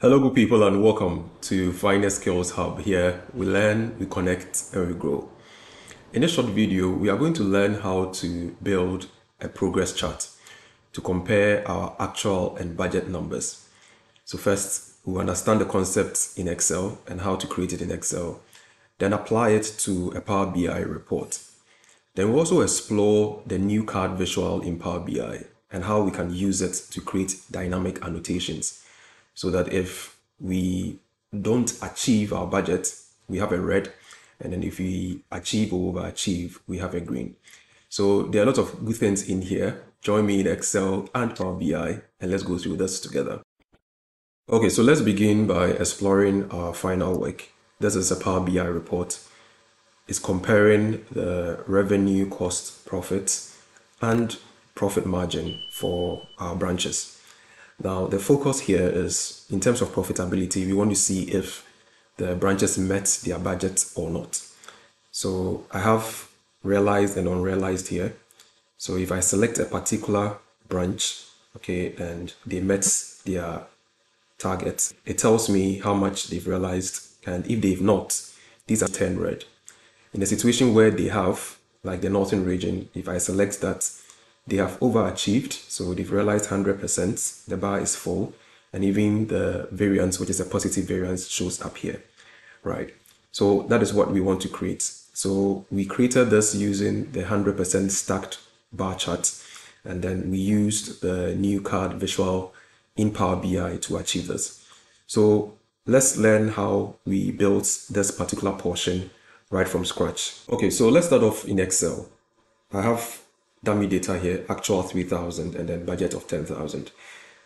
Hello, good people, and welcome to Finex Skills Hub. Here we learn, we connect, and we grow. In this short video, we are going to learn how to build a progress chart to compare our actual and budget numbers. So, first, we understand the concept in Excel and how to create it in Excel, then apply it to a Power BI report. Then we also explore the new card visual in Power BI and how we can use it to create dynamic annotations so that if we don't achieve our budget, we have a red, and then if we achieve or overachieve, we have a green. So there are a lot of good things in here. Join me in Excel and Power BI, and let's go through this together. Okay, so let's begin by exploring our final work. This is a Power BI report. It's comparing the revenue, cost, profit, and profit margin for our branches. Now, the focus here is in terms of profitability, we want to see if the branches met their budget or not. So I have realized and unrealized here. So if I select a particular branch, okay, and they met their target, it tells me how much they've realized. And if they've not, these are 10 red. In a situation where they have, like the northern region, if I select that they have overachieved. So they've realized 100%. The bar is full. And even the variance, which is a positive variance, shows up here, right? So that is what we want to create. So we created this using the 100% stacked bar chart. And then we used the new card visual in Power BI to achieve this. So let's learn how we built this particular portion right from scratch. Okay, so let's start off in Excel. I have dummy data here, actual 3000 and then budget of 10,000.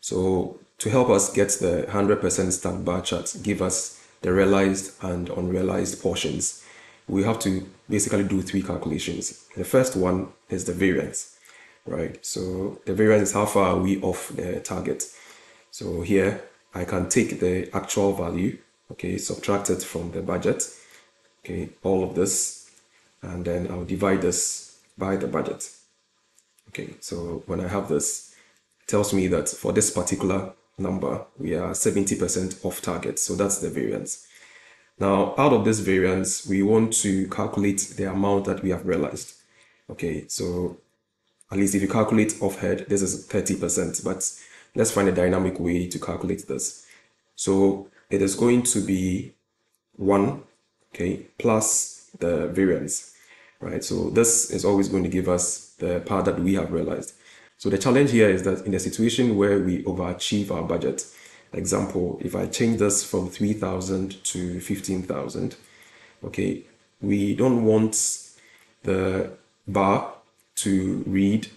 So to help us get the 100% stack bar chart, give us the realized and unrealized portions, we have to basically do three calculations. The first one is the variance, right? So the variance is how far are we off the target. So here I can take the actual value, okay, subtract it from the budget, okay, all of this, and then I'll divide this by the budget. Okay, so when I have this, tells me that for this particular number, we are 70% off target. So that's the variance. Now, out of this variance, we want to calculate the amount that we have realized. Okay, so at least if you calculate off head, this is 30%, but let's find a dynamic way to calculate this. So it is going to be 1, okay, plus the variance right? So this is always going to give us the part that we have realized. So the challenge here is that in a situation where we overachieve our budget, example, if I change this from 3,000 to 15,000, okay, we don't want the bar to read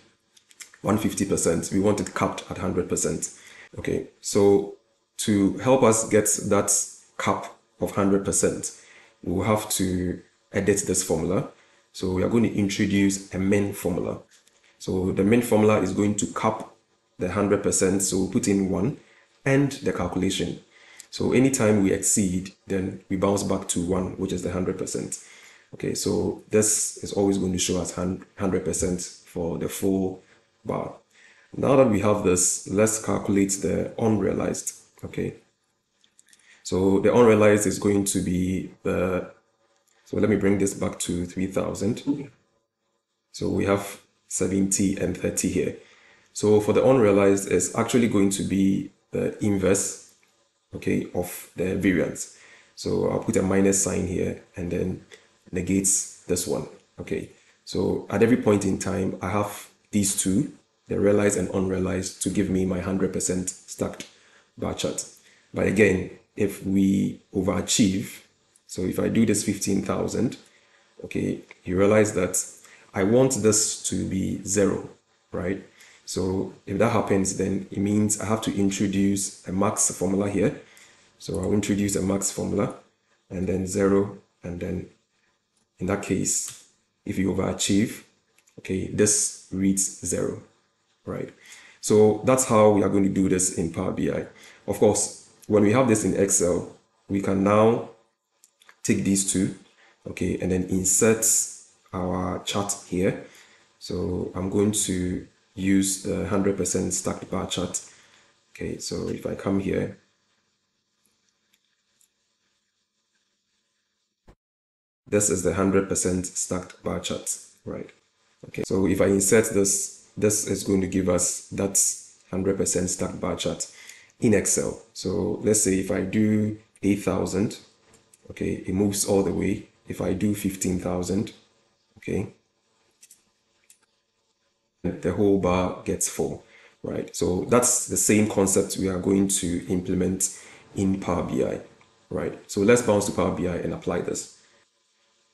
150%. We want it capped at 100%. Okay, so to help us get that cap of 100%, we'll have to edit this formula so we are going to introduce a min formula. So the min formula is going to cap the 100%. So we'll put in one and the calculation. So anytime we exceed, then we bounce back to one, which is the 100%. Okay, so this is always going to show us 100% for the full bar. Now that we have this, let's calculate the unrealized. Okay, so the unrealized is going to be the so let me bring this back to 3000. So we have 70 and 30 here. So for the unrealized, it's actually going to be the inverse, okay, of the variance. So I'll put a minus sign here and then negates this one, okay. So at every point in time, I have these two, the realized and unrealized, to give me my 100% stacked bar chart. But again, if we overachieve, so if I do this 15,000, okay, you realize that I want this to be zero, right? So if that happens, then it means I have to introduce a max formula here. So I'll introduce a max formula and then zero. And then in that case, if you overachieve, okay, this reads zero, right? So that's how we are going to do this in Power BI. Of course, when we have this in Excel, we can now take these two, okay, and then insert our chart here. So I'm going to use the 100% stacked bar chart. Okay, so if I come here, this is the 100% stacked bar chart, right? Okay, so if I insert this, this is going to give us that 100% stacked bar chart in Excel. So let's say if I do 8,000, okay, it moves all the way. If I do 15,000, okay, the whole bar gets full, right? So that's the same concept we are going to implement in Power BI, right? So let's bounce to Power BI and apply this.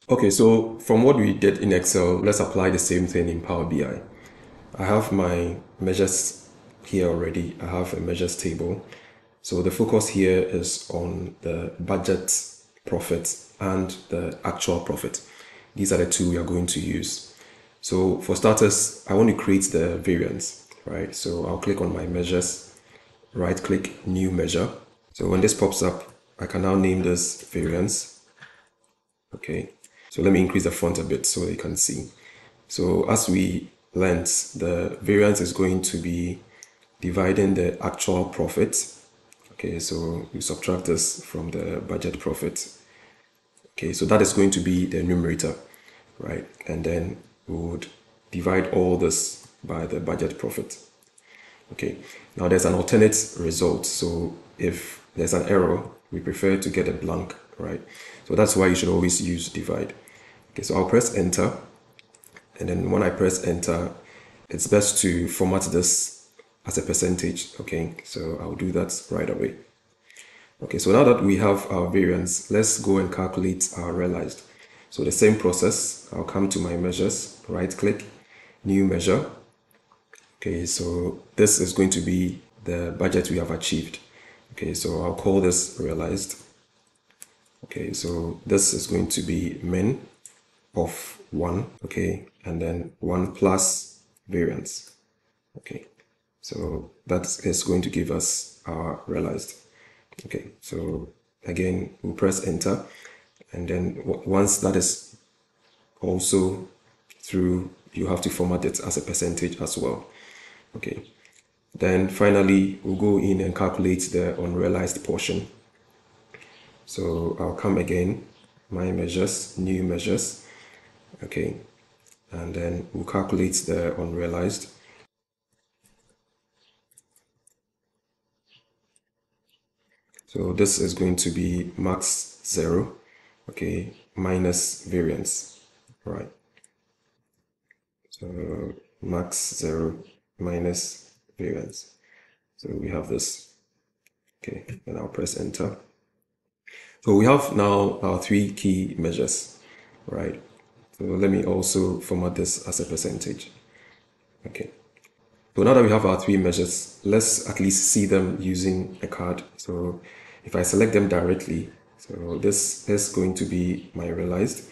Okay, so from what we did in Excel, let's apply the same thing in Power BI. I have my measures here already. I have a measures table. So the focus here is on the budget profit and the actual profit. These are the two we are going to use. So for starters, I want to create the variance, right? So I'll click on my measures, right click, new measure. So when this pops up, I can now name this variance. Okay, so let me increase the font a bit so you can see. So as we learned, the variance is going to be dividing the actual profit. Okay, so we subtract this from the budget profit. Okay, so that is going to be the numerator, right? And then we would divide all this by the budget profit. Okay, now there's an alternate result. So if there's an error, we prefer to get a blank, right? So that's why you should always use divide. Okay, so I'll press enter. And then when I press enter, it's best to format this as a percentage. Okay, so I'll do that right away. Okay, so now that we have our variance, let's go and calculate our realized. So the same process, I'll come to my measures, right click, new measure. Okay, so this is going to be the budget we have achieved. Okay, so I'll call this realized. Okay, so this is going to be min of 1, okay, and then 1 plus variance, okay. So that is going to give us our realized. Okay, so again, we'll press enter, and then once that is also through, you have to format it as a percentage as well. Okay, then finally, we'll go in and calculate the unrealized portion. So I'll come again, my measures, new measures, okay and then we'll calculate the unrealized so this is going to be max zero okay minus variance right so max zero minus variance so we have this okay and I'll press enter so we have now our three key measures right so let me also format this as a percentage. Okay. So now that we have our three measures, let's at least see them using a card. So if I select them directly, so this is going to be my realized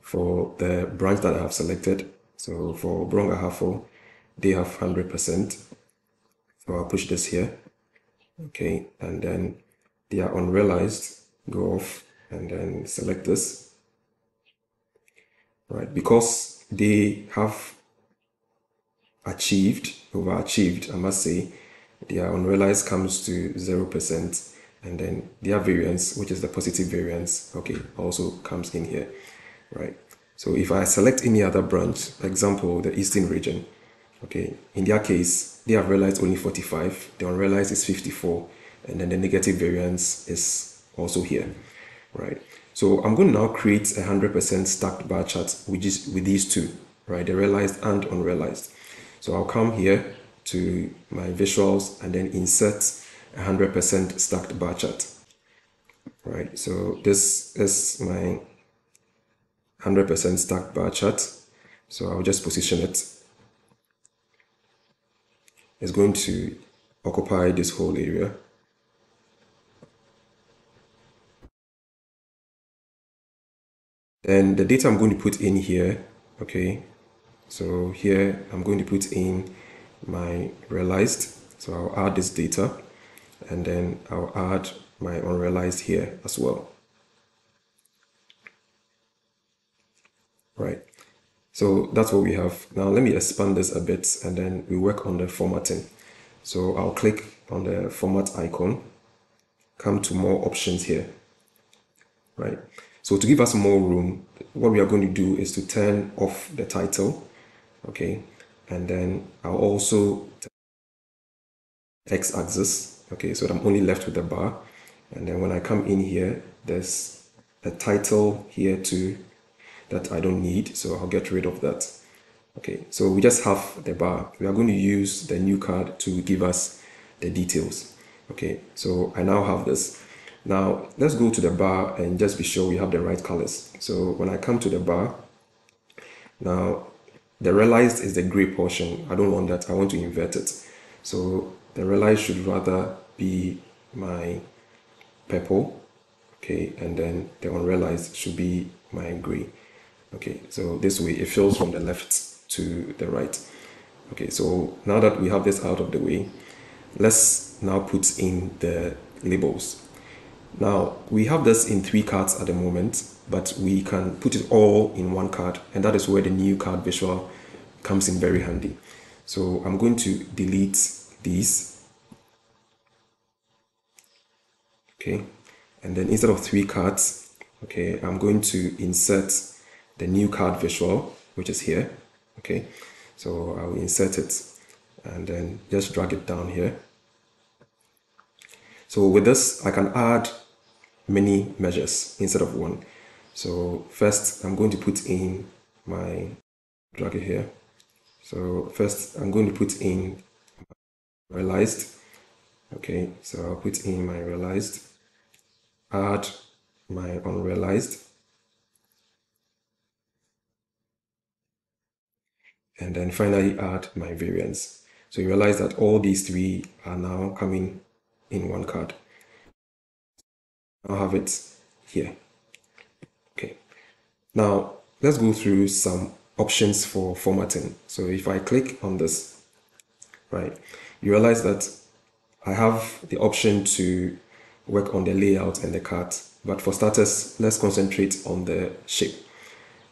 for the branch that I have selected. So for Brong Ahafo, they have 100%. So I'll push this here. Okay, and then they are unrealized, go off and then select this right? Because they have achieved, overachieved, I must say, their unrealized comes to 0%, and then their variance, which is the positive variance, okay, also comes in here, right? So if I select any other branch, example, the Eastern region, okay, in their case, they have realized only 45, the unrealized is 54, and then the negative variance is also here, right? So I'm going to now create a 100% stacked bar chart which is with these two, right? The realized and unrealized. So I'll come here to my visuals and then insert 100% stacked bar chart, right? So this is my 100% stacked bar chart. So I'll just position it. It's going to occupy this whole area. Then the data I'm going to put in here, okay, so here I'm going to put in my realized, so I'll add this data and then I'll add my unrealized here as well. Right, so that's what we have. Now let me expand this a bit and then we work on the formatting. So I'll click on the format icon, come to more options here, right? So to give us more room, what we are going to do is to turn off the title, okay? And then I'll also x-axis, okay? So I'm only left with the bar. And then when I come in here, there's a title here too that I don't need. So I'll get rid of that. Okay, so we just have the bar. We are going to use the new card to give us the details. Okay, so I now have this. Now let's go to the bar and just be sure we have the right colors. So when I come to the bar, now the realized is the gray portion. I don't want that. I want to invert it. So the realized should rather be my purple. Okay, and then the unrealized should be my gray. Okay, so this way it fills from the left to the right. Okay, so now that we have this out of the way, let's now put in the labels. Now, we have this in three cards at the moment, but we can put it all in one card, and that is where the new card visual comes in very handy. So I'm going to delete these. Okay, and then instead of three cards, okay, I'm going to insert the new card visual, which is here. Okay, so I'll insert it and then just drag it down here. So with this, I can add many measures instead of one. So first, I'm going to put in my drag it here. So first, I'm going to put in realized. Okay, so I'll put in my realized, add my unrealized, and then finally add my variance. So you realize that all these three are now coming in one card. I'll have it here. Okay. Now let's go through some options for formatting. So if I click on this, right, you realize that I have the option to work on the layout and the cart. But for starters, let's concentrate on the shape.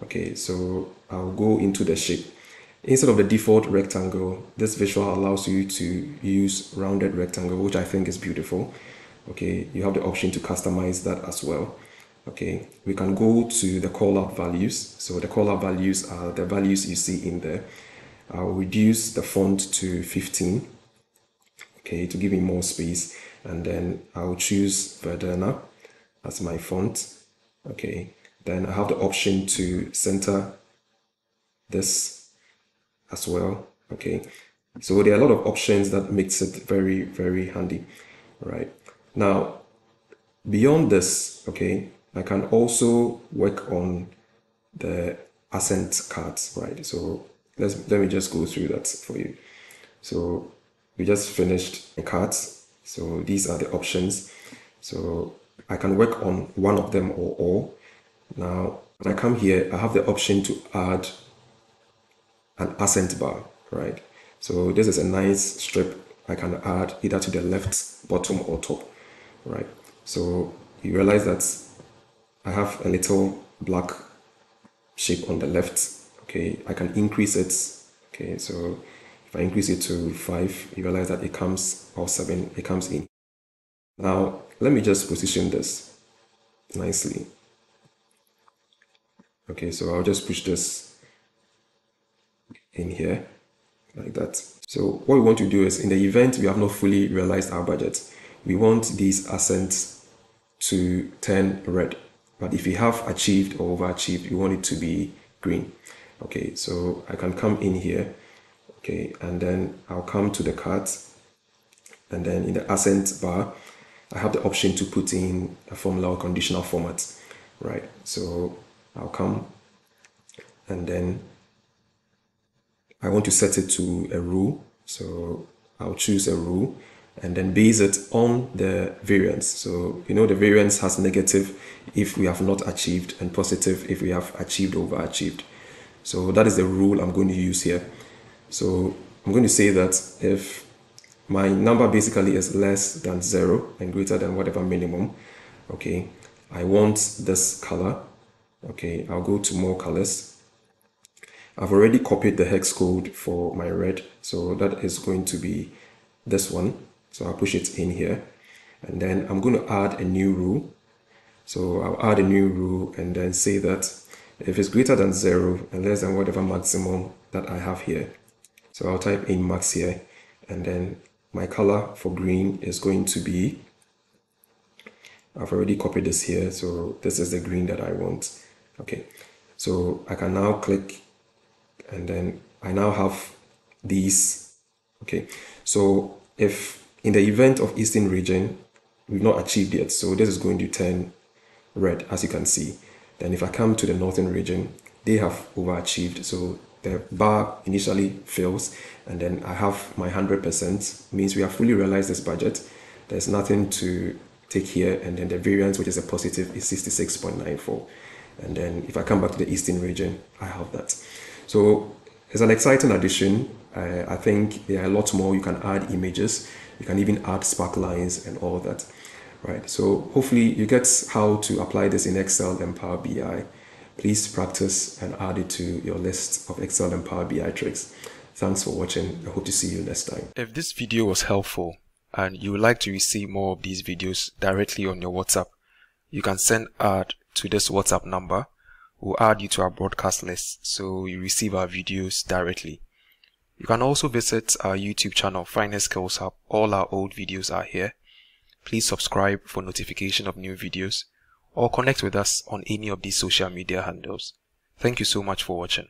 Okay, so I'll go into the shape. Instead of the default rectangle, this visual allows you to use rounded rectangle, which I think is beautiful. Okay, you have the option to customize that as well. Okay, we can go to the callout values. So the callout values are the values you see in there. I'll reduce the font to 15, okay, to give me more space. And then I'll choose Verdana as my font. Okay, then I have the option to center this as well. Okay, so there are a lot of options that makes it very, very handy, right? Now, beyond this, okay, I can also work on the accent cards, right? So let's let me just go through that for you. So we just finished the cards. So these are the options. So I can work on one of them or all. Now, when I come here, I have the option to add an accent bar, right? So this is a nice strip I can add either to the left, bottom or top, right? So you realize that I have a little black shape on the left, okay? I can increase it, okay? So if I increase it to five, you realize that it comes, or seven, it comes in. Now, let me just position this nicely. Okay, so I'll just push this in here like that. So what we want to do is in the event we have not fully realized our budget, we want these accents to turn red. But if we have achieved or overachieved, we want it to be green. Okay, so I can come in here, okay, and then I'll come to the cart and then in the accent bar, I have the option to put in a formula or conditional format, right? So I'll come and then I want to set it to a rule. So I'll choose a rule and then base it on the variance. So, you know, the variance has negative if we have not achieved and positive if we have achieved overachieved. So that is the rule I'm going to use here. So I'm going to say that if my number basically is less than zero and greater than whatever minimum, okay, I want this color. Okay, I'll go to more colors I've already copied the hex code for my red. So that is going to be this one. So I'll push it in here. And then I'm going to add a new rule. So I'll add a new rule and then say that if it's greater than zero and less than whatever maximum that I have here. So I'll type in max here and then my color for green is going to be I've already copied this here so this is the green that I want. Okay so I can now click and then I now have these. Okay so if in the event of eastern region we've not achieved yet so this is going to turn red as you can see. Then if I come to the northern region they have overachieved so the bar initially fills and then I have my 100% means we have fully realized this budget. There's nothing to take here and then the variance which is a positive is 66.94 and then if I come back to the eastern region I have that. So it's an exciting addition. Uh, I think there are a lot more. You can add images. You can even add spark lines and all that right? So hopefully you get how to apply this in Excel and Power BI please practice and add it to your list of Excel and Power BI tricks thanks for watching I hope to see you next time if this video was helpful and you would like to receive more of these videos directly on your WhatsApp, you can send ad to this WhatsApp number. We'll add you to our broadcast list so you receive our videos directly. You can also visit our YouTube channel, Finex Skills Hub. All our old videos are here. Please subscribe for notification of new videos or connect with us on any of these social media handles. Thank you so much for watching.